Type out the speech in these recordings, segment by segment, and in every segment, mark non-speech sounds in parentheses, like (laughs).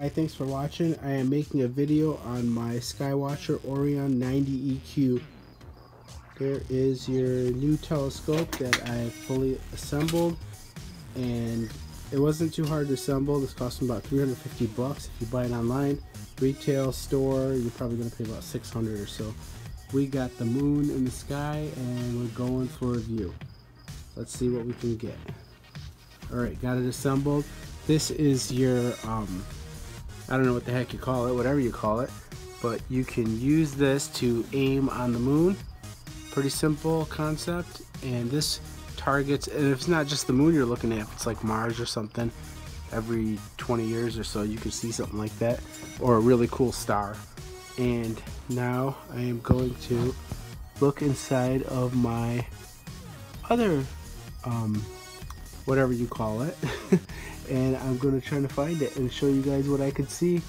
Hi, thanks for watching. I am making a video on my Skywatcher Orion 90 EQ. There is your new telescope that I fully assembled and it wasn't too hard to assemble. This cost me about 350 bucks. If you buy it online, retail store, you're probably gonna pay about 600 or so. We got the moon in the sky and we're going for a view. Let's see what we can get. All right, got it assembled. This is your um, I don't know what the heck you call it, whatever you call it, but you can use this to aim on the moon. Pretty simple concept, and this targets, and if it's not just the moon you're looking at, if it's like Mars or something, every 20 years or so you can see something like that, or a really cool star. And now I am going to look inside of my other, um, whatever you call it, (laughs) and I'm to try to find it and show you guys what I could see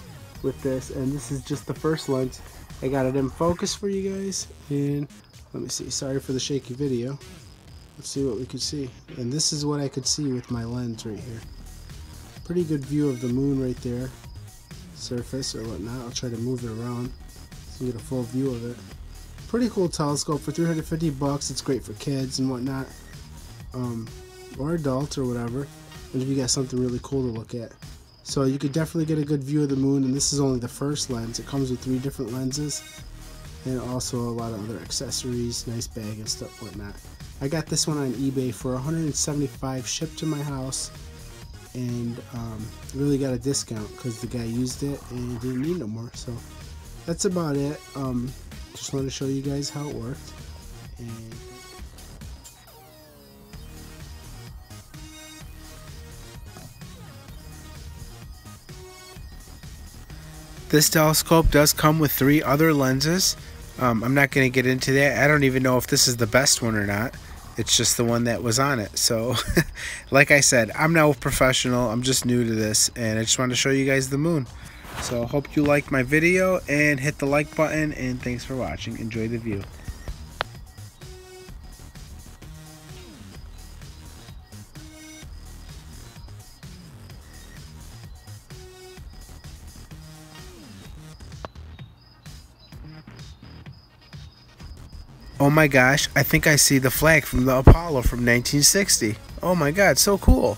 with this. And this is just the first lens I got it in focus for you guys. And let me see. Sorry for the shaky video. Let's see what we could see. And this is what I could see with my lens right here. Pretty good view of the moon right there. Surface or whatnot. I'll try to move it around so you get a full view of it. Pretty cool telescope for 350 bucks. It's great for kids and whatnot. Um, or adults or whatever and if you got something really cool to look at. So you could definitely get a good view of the moon and this is only the first lens. It comes with three different lenses and also a lot of other accessories, nice bag and stuff whatnot. I got this one on eBay for 175 shipped to my house and um, really got a discount because the guy used it and didn't need no more. So that's about it. Um, just wanted to show you guys how it worked. And This telescope does come with three other lenses. Um, I'm not going to get into that. I don't even know if this is the best one or not. It's just the one that was on it. So, (laughs) like I said, I'm no professional. I'm just new to this, and I just wanted to show you guys the moon. So, hope you liked my video, and hit the like button, and thanks for watching. Enjoy the view. Oh my gosh, I think I see the flag from the Apollo from 1960. Oh my god, so cool.